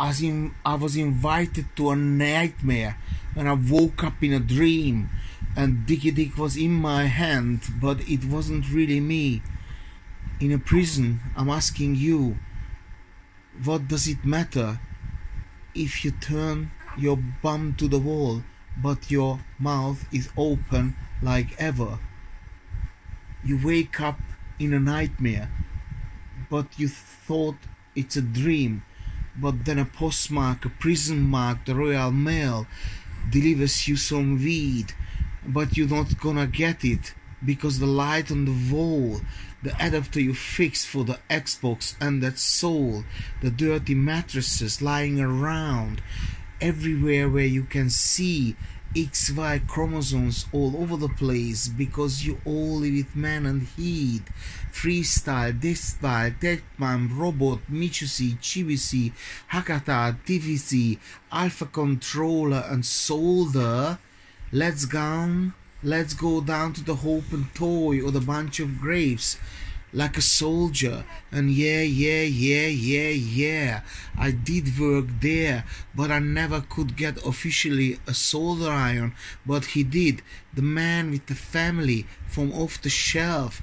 as in I was invited to a nightmare and I woke up in a dream and Dicky Dick was in my hand, but it wasn't really me. In a prison, I'm asking you, what does it matter if you turn your bum to the wall, but your mouth is open like ever? You wake up in a nightmare, but you thought it's a dream but then a postmark, a prison mark, the Royal Mail delivers you some weed, but you're not gonna get it because the light on the wall, the adapter you fixed for the Xbox and that soul, the dirty mattresses lying around everywhere where you can see XY chromosomes all over the place because you all live with man and heat. Freestyle, Deathstyle, Deadman, Robot, Michusi, Chibisi, Hakata, TVC, Alpha Controller and Solder. Let's go, let's go down to the Hope and Toy or the Bunch of Grapes like a soldier. And yeah, yeah, yeah, yeah, yeah, I did work there, but I never could get officially a solder iron. But he did. The man with the family from off the shelf.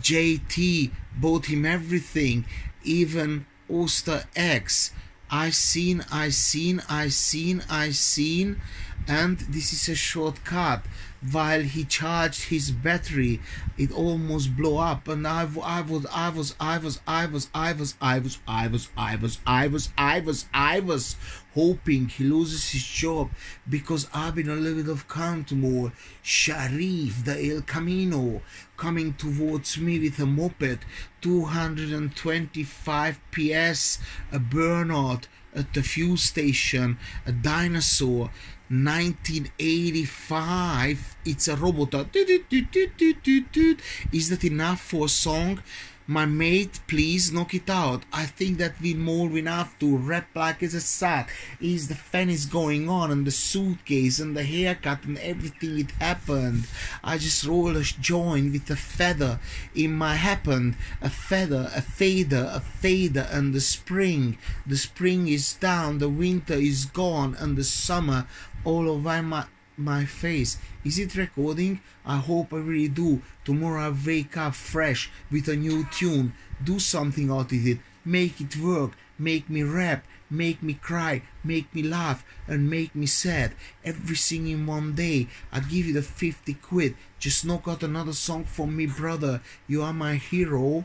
JT bought him everything, even Oster X. I seen, I seen, I seen, I seen, and this is a shortcut while he charged his battery it almost blew up and I, I was I was I was I was I was I was I was I was I was I was I was hoping he loses his job because I've been a little bit of count more Sharif the El Camino coming towards me with a moped 225 PS a burnout at the fuel station a dinosaur 1985 it's a robot. Is that enough for a song my mate, please knock it out. I think that we more enough to rap like it's a sad. Is the fan is going on and the suitcase and the haircut and everything it happened. I just rolled a joint with a feather in my happened. A feather, a fader, a fader and the spring. The spring is down, the winter is gone and the summer all over my my face. Is it recording? I hope I really do. Tomorrow I wake up fresh with a new tune. Do something out with it. Make it work. Make me rap. Make me cry. Make me laugh. And make me sad. Everything in one day. I give you the 50 quid. Just knock out another song for me, brother. You are my hero.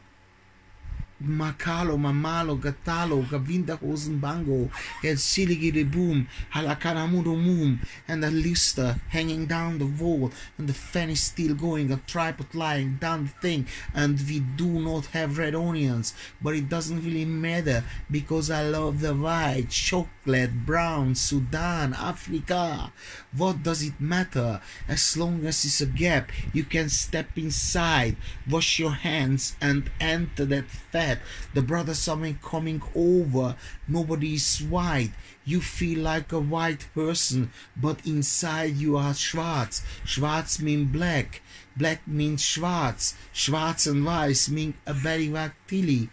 Makalo, Mamalo, Gatalo, Gavinda Hosenbango, El Siligiri Boom, Halakaramudo Moom, and a lister hanging down the wall, and the fan is still going, a tripod lying down the thing, and we do not have red onions, but it doesn't really matter because I love the white, chocolate, brown, Sudan, Africa. What does it matter? As long as it's a gap, you can step inside, wash your hands, and enter that fan the brother something coming over nobody is white. You feel like a white person but inside you are schwarz. Schwarz mean black. Black means schwarz. Schwarz and white mean a very white tilly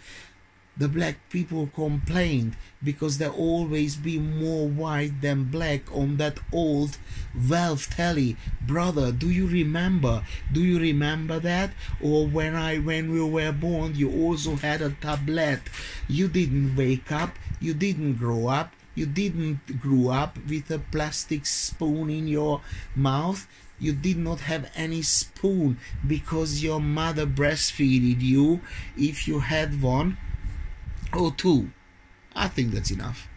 the black people complained because there always be more white than black on that old valve telly brother do you remember? Do you remember that? Or when i when we were born you also had a tablet. You didn't wake up you didn't grow up you didn't grow up with a plastic spoon in your mouth. You did not have any spoon because your mother breastfeeded you. If you had one or two. I think that's enough.